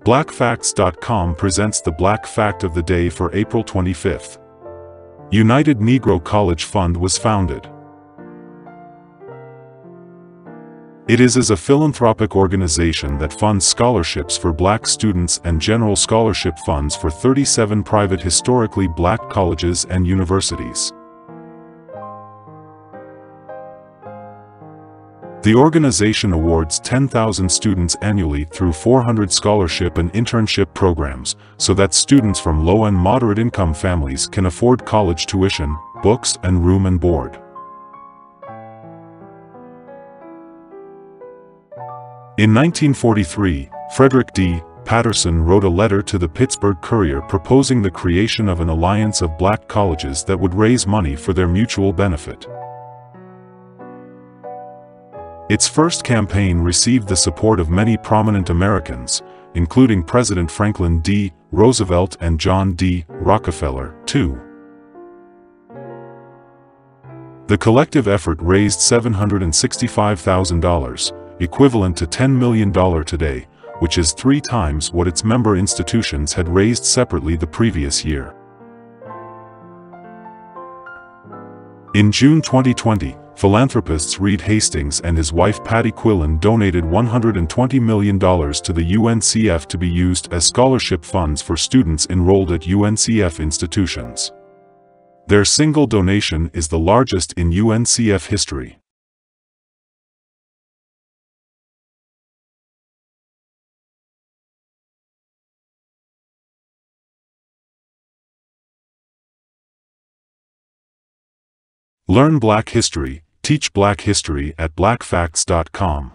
BlackFacts.com presents the Black Fact of the Day for April 25th. United Negro College Fund was founded. It is as a philanthropic organization that funds scholarships for black students and general scholarship funds for 37 private historically black colleges and universities. The organization awards 10,000 students annually through 400 scholarship and internship programs, so that students from low and moderate income families can afford college tuition, books and room and board. In 1943, Frederick D. Patterson wrote a letter to the Pittsburgh Courier proposing the creation of an alliance of black colleges that would raise money for their mutual benefit. Its first campaign received the support of many prominent Americans, including President Franklin D. Roosevelt and John D. Rockefeller, too. The collective effort raised $765,000, equivalent to $10 million today, which is three times what its member institutions had raised separately the previous year. In June 2020, philanthropists Reed Hastings and his wife Patty Quillin donated $120 million to the UNCF to be used as scholarship funds for students enrolled at UNCF institutions. Their single donation is the largest in UNCF history. Learn Black History, teach Black History at blackfacts.com.